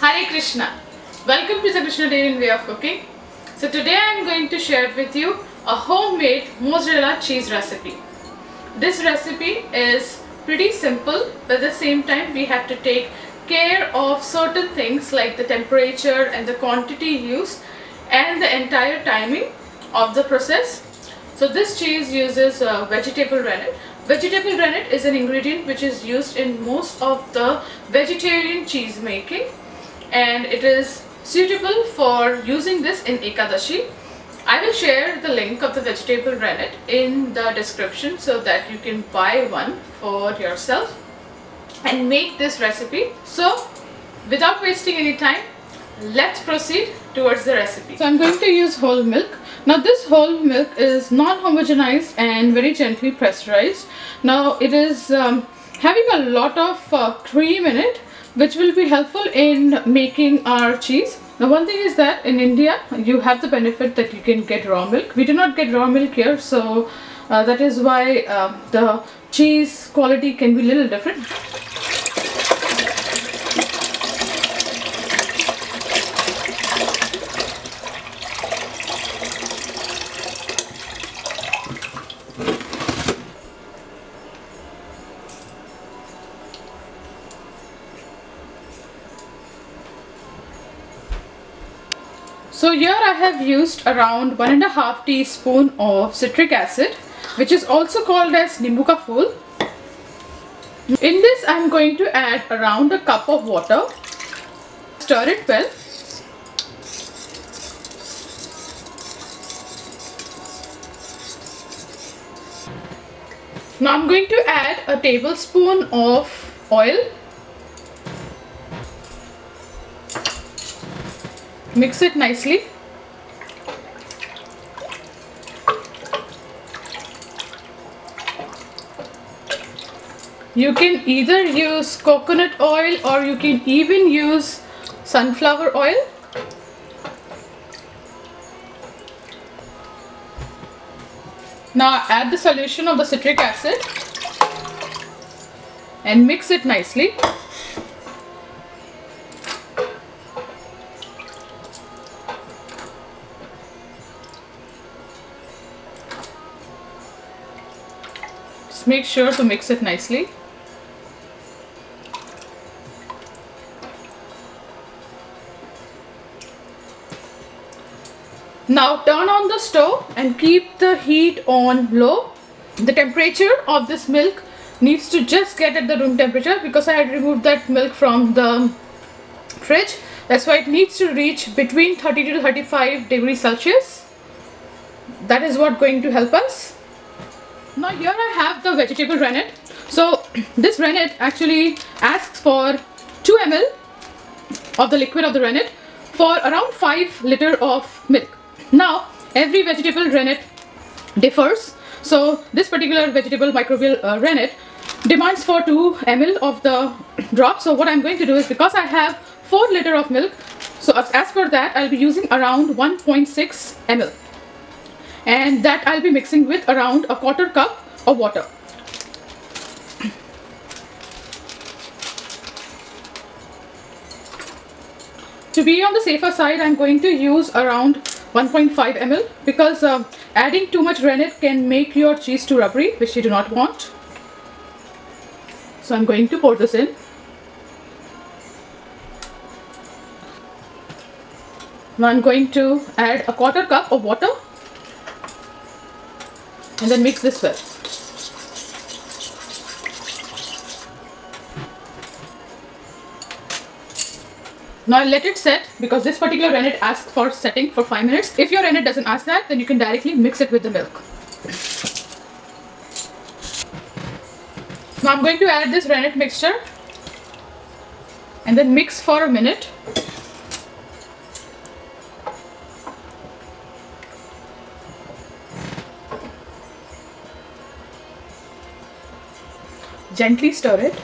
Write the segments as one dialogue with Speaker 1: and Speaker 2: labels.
Speaker 1: Hare Krishna. Welcome to the Krsnatarian Way of Cooking. So today I am going to share with you a homemade mozzarella cheese recipe. This recipe is pretty simple but at the same time we have to take care of certain things like the temperature and the quantity used and the entire timing of the process. So this cheese uses uh, vegetable rennet. Vegetable rennet is an ingredient which is used in most of the vegetarian cheese making and it is suitable for using this in Ekadashi. I will share the link of the vegetable rennet in the description so that you can buy one for yourself and make this recipe. So without wasting any time, let's proceed towards the recipe. So I'm going to use whole milk. Now this whole milk is non-homogenized and very gently pressurized. Now it is um, having a lot of uh, cream in it which will be helpful in making our cheese. Now one thing is that in India you have the benefit that you can get raw milk. We do not get raw milk here so uh, that is why uh, the cheese quality can be a little different. So here I have used around one and a half teaspoon of citric acid which is also called as Nimbu ka Phool. In this I am going to add around a cup of water. Stir it well. Now I'm going to add a tablespoon of oil mix it nicely. You can either use coconut oil or you can even use sunflower oil. Now add the solution of the citric acid and mix it nicely make sure to mix it nicely. Now turn on the stove and keep the heat on low. The temperature of this milk needs to just get at the room temperature because I had removed that milk from the fridge. That's why it needs to reach between 32 to 35 degrees Celsius. That is what going to help us. Now here I have the vegetable rennet. So this rennet actually asks for 2 ml of the liquid of the rennet for around 5 liter of milk. Now every vegetable rennet differs. So this particular vegetable microbial uh, rennet demands for 2 ml of the drop. So what I'm going to do is because I have 4 liter of milk. So as, per that I'll be using around 1.6 ml and that I'll be mixing with around a quarter cup of water. To be on the safer side, I'm going to use around 1.5 ml because uh, adding too much rennet can make your cheese too rubbery, which you do not want. So I'm going to pour this in. Now I'm going to add a quarter cup of water and then mix this well. Now let it set because this particular rennet asks for setting for 5 minutes. If your rennet doesn't ask that then you can directly mix it with the milk. Now I'm going to add this rennet mixture and then mix for a minute. Gently stir it.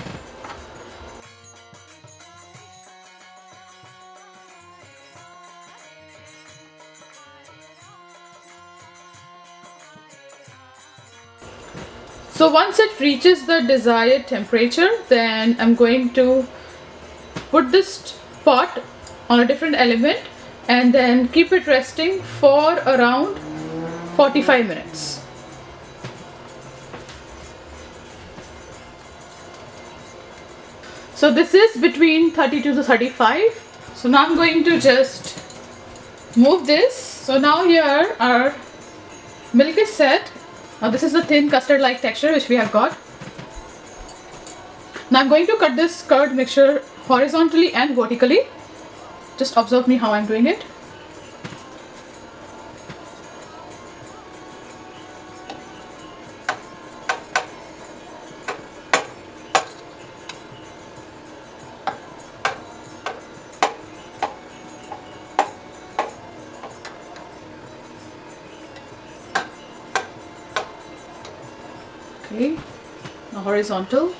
Speaker 1: So once it reaches the desired temperature, then I'm going to put this pot on a different element and then keep it resting for around 45 minutes. So this is between 32 to 35. So now I'm going to just move this. So now here our milk is set. Now this is the thin custard like texture which we have got. Now I'm going to cut this curd mixture horizontally and vertically. Just observe me how I'm doing it. Horizontal.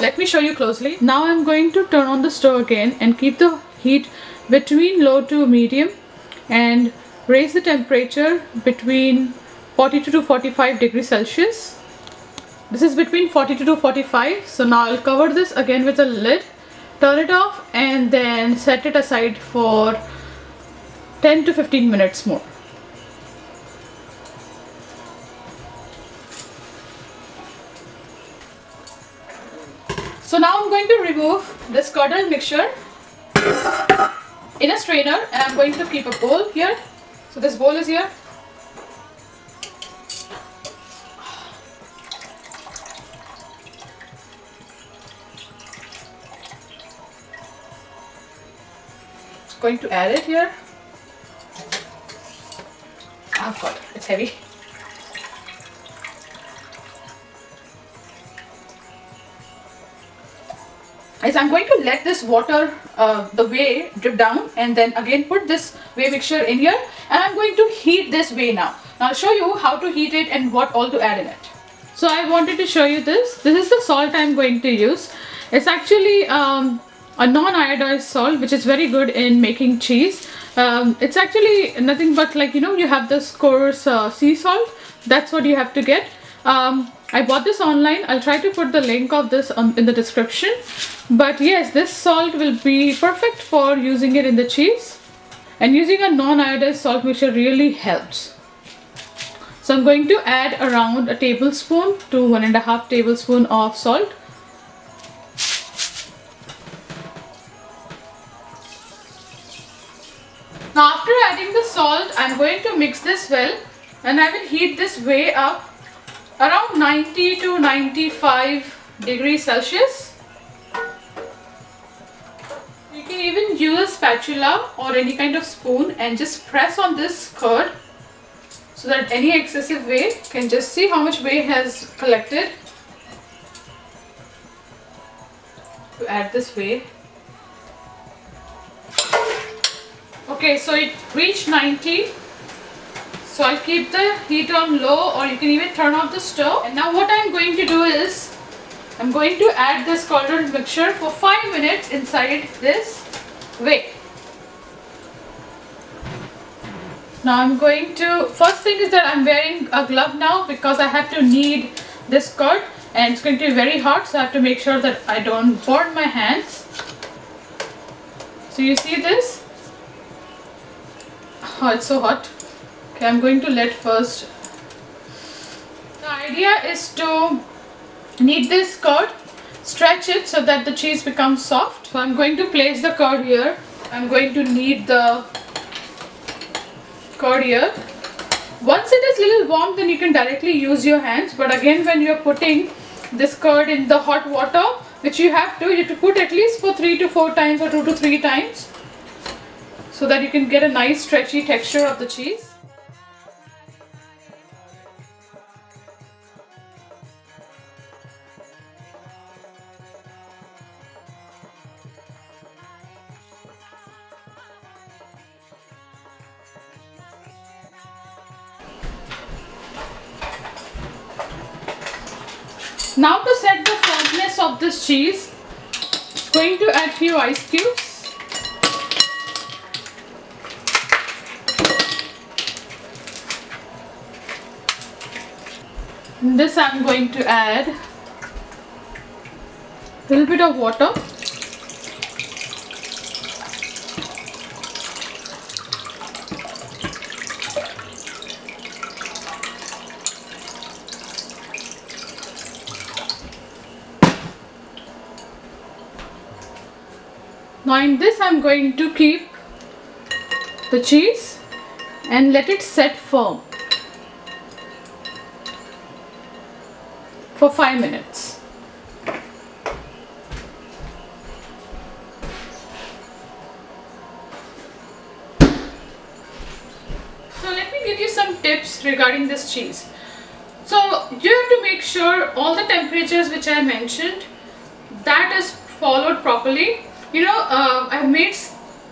Speaker 1: Let me show you closely. Now I'm going to turn on the stove again and keep the heat between low to medium and raise the temperature between 42 to 45 degrees Celsius. This is between 42 to 45. So now I'll cover this again with a lid, turn it off and then set it aside for 10 to 15 minutes more. So now I'm going to remove this curdled mixture in a strainer and I'm going to keep a bowl here. So this bowl is here. Going to add it here. Oh god, it's heavy. is I'm going to let this water, uh, the whey drip down and then again put this whey mixture in here and I'm going to heat this whey now. Now I'll show you how to heat it and what all to add in it. So I wanted to show you this. This is the salt I'm going to use. It's actually um, a non-iodized salt which is very good in making cheese. Um, it's actually nothing but like you know you have this coarse uh, sea salt. That's what you have to get. Um, I bought this online. I'll try to put the link of this um, in the description. But yes, this salt will be perfect for using it in the cheese. And using a non-iodized salt mixture really helps. So I'm going to add around a tablespoon to one and a half tablespoon of salt. Now after adding the salt, I'm going to mix this well and I will heat this whey up around 90 to 95 degrees Celsius. You can even use a spatula or any kind of spoon and just press on this curd so that any excessive whey can just see how much whey has collected. To add this whey. Okay, so it reached 90 so I'll keep the heat on low or you can even turn off the stove. And now what I'm going to do is, I'm going to add this cauldron mixture for 5 minutes inside this whey. Now I'm going to, first thing is that I'm wearing a glove now because I have to knead this curd and it's going to be very hot so I have to make sure that I don't burn my hands. So you see this? Oh, it's so hot. Okay, I'm going to let first. The idea is to knead this curd, stretch it so that the cheese becomes soft. So I'm going to place the curd here. I'm going to knead the curd here. Once it is little warm, then you can directly use your hands. But again, when you're putting this curd in the hot water, which you have to, you have to put at least for three to four times or two to three times so that you can get a nice stretchy texture of the cheese. Now to set the firmness of this cheese, going to add few ice cubes. This I'm going to add a little bit of water. Now in this I'm going to keep the cheese and let it set firm for 5 minutes. So let me give you some tips regarding this cheese. So you have to make sure all the temperatures which I mentioned that is followed properly. You know, uh, I've made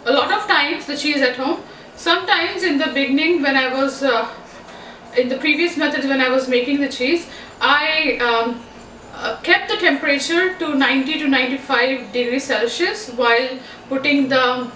Speaker 1: a lot of times the cheese at home. Sometimes in the beginning when I was uh, in the previous method when I was making the cheese, I um, uh, kept the temperature to 90 to 95 degrees Celsius while putting the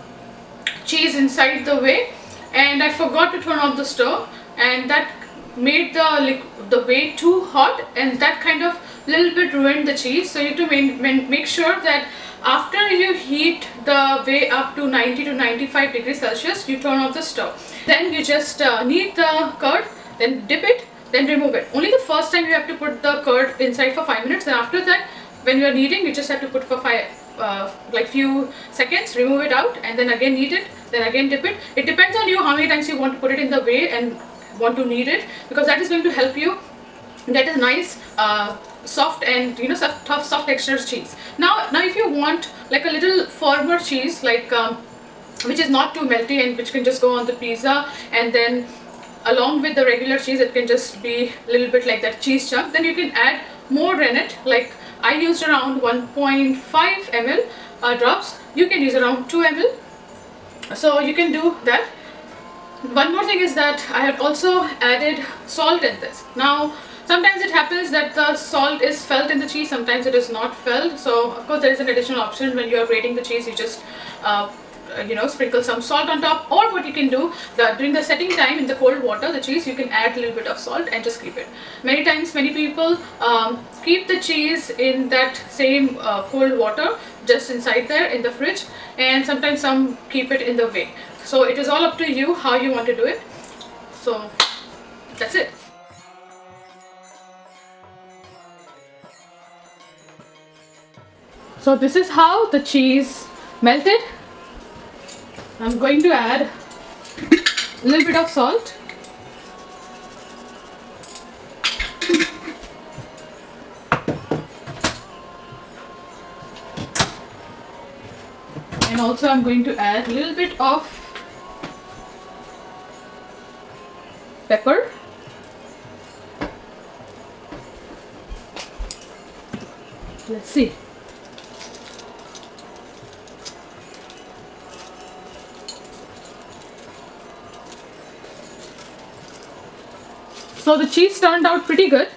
Speaker 1: cheese inside the whey and I forgot to turn off the stove and that made the the whey too hot and that kind of little bit ruined the cheese. So you have to main, make sure that after you heat the whey up to 90 to 95 degrees Celsius you turn off the stove. Then you just uh, knead the curd then dip it then remove it. Only the first time you have to put the curd inside for 5 minutes. And after that when you are kneading you just have to put for 5 uh, like few seconds remove it out and then again knead it then again dip it. It depends on you how many times you want to put it in the whey and want to knead it because that is going to help you. That is nice uh, soft and you know soft, tough soft texture cheese. Now now if you want like a little firmer cheese like um, which is not too melty and which can just go on the pizza and then along with the regular cheese it can just be a little bit like that cheese chunk. Then you can add more rennet. Like I used around 1.5 ml uh, drops. You can use around 2 ml so you can do that. One more thing is that I have also added salt in this. Now sometimes it happens that the salt is felt in the cheese sometimes it is not felt. So of course there is an additional option when you are grating the cheese you just uh, uh, you know sprinkle some salt on top or what you can do the, during the setting time in the cold water the cheese you can add a little bit of salt and just keep it. Many times many people um, keep the cheese in that same uh, cold water just inside there in the fridge and sometimes some keep it in the whey so it is all up to you how you want to do it. So that's it. So this is how the cheese melted I'm going to add a little bit of salt. And also I'm going to add a little bit of pepper. Let's see So the cheese turned out pretty good.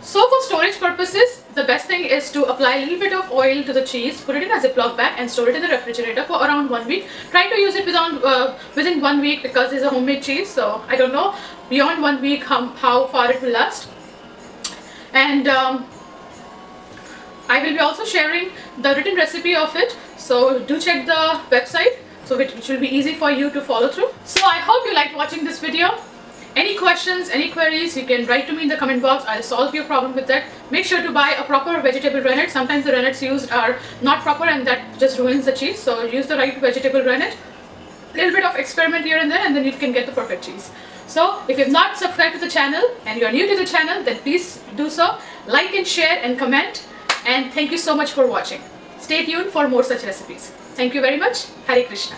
Speaker 1: So for storage purposes, the best thing is to apply a little bit of oil to the cheese, put it in a ziploc bag and store it in the refrigerator for around one week. Try to use it within, uh, within one week because it's a homemade cheese. So I don't know beyond one week how, how far it will last. And um, I will be also sharing the written recipe of it. So do check the website so it, will be easy for you to follow through. So I hope you liked watching this video. Any questions, any queries, you can write to me in the comment box. I'll solve your problem with that. Make sure to buy a proper vegetable rennet. Sometimes the rennets used are not proper and that just ruins the cheese. So use the right vegetable rennet. Little bit of experiment here and there and then you can get the perfect cheese. So if you've not subscribed to the channel and you're new to the channel, then please do so. Like and share and comment. And thank you so much for watching. Stay tuned for more such recipes. Thank you very much. Hare Krishna.